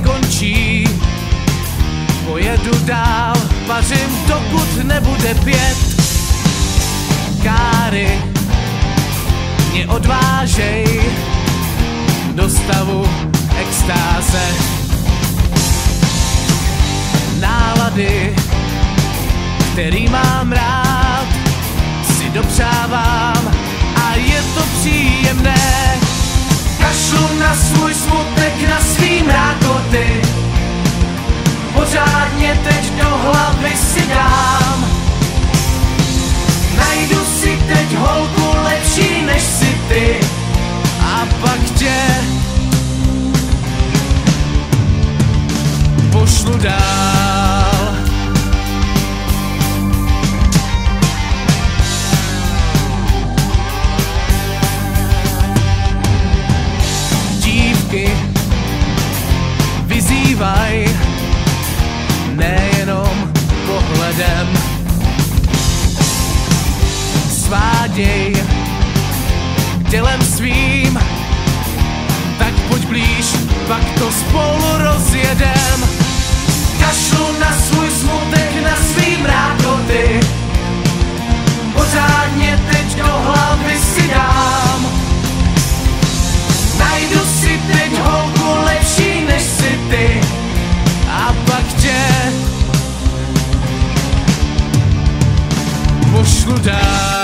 nekončí. Pojedu dál, pařím, dokud nebude pět. Káry mě odvážej do stavu extáze. Nálady, který mám rád, si dopřávám a je to příjemné. Kašlu na svůj smutek. Pošlu dál. Dívky vyzývaj nejenom pohledem. Sváděj tělem svým. Tak pojď blíž, pak to spolu rozjedem Kašlu na svůj smutek, na svý mrákoty. Pořádně teď do hlavy si dám. Najdu si teď holku lepší než si ty. A pak tě Pošlu dám